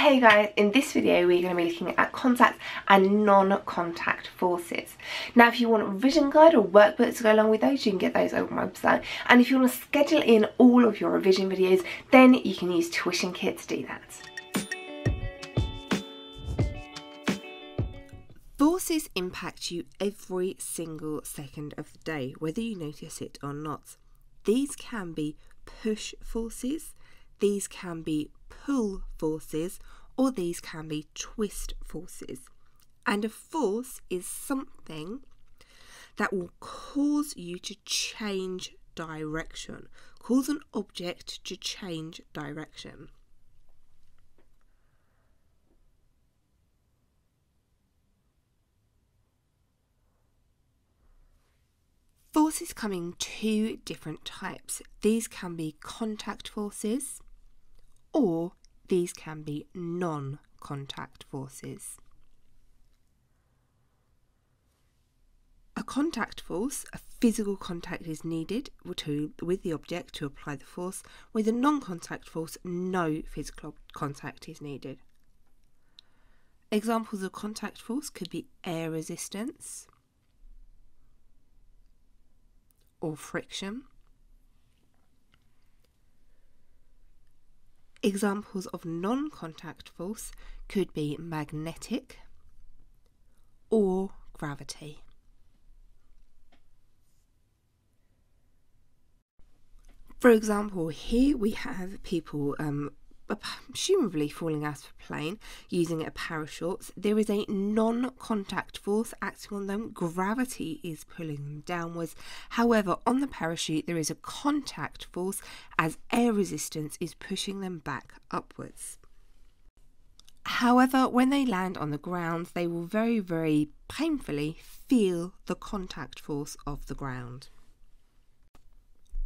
Hey guys, in this video we're going to be looking at contact and non-contact forces. Now if you want a revision guide or workbook to go along with those, you can get those over my website. And if you want to schedule in all of your revision videos, then you can use Tuition Kit to do that. Forces impact you every single second of the day, whether you notice it or not. These can be push forces, these can be pull forces, or these can be twist forces. And a force is something that will cause you to change direction, cause an object to change direction. Forces come in two different types. These can be contact forces or these can be non contact forces. A contact force, a physical contact is needed to, with the object to apply the force. With a non contact force, no physical contact is needed. Examples of contact force could be air resistance or friction. Examples of non contact force could be magnetic or gravity. For example, here we have people um, presumably falling out of a plane using a parachute. There is a non contact force acting on them, gravity is pulling them downwards. However, on the parachute, there is a contact force as air resistance is pushing them back upwards. However, when they land on the ground, they will very, very painfully feel the contact force of the ground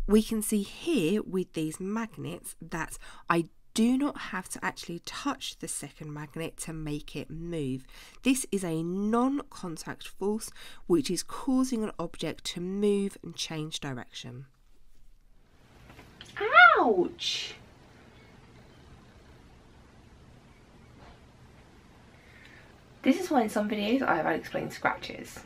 we can see here with these magnets that I do not have to actually touch the second magnet to make it move. This is a non-contact force which is causing an object to move and change direction. Ouch! This is why in some videos I have explained scratches.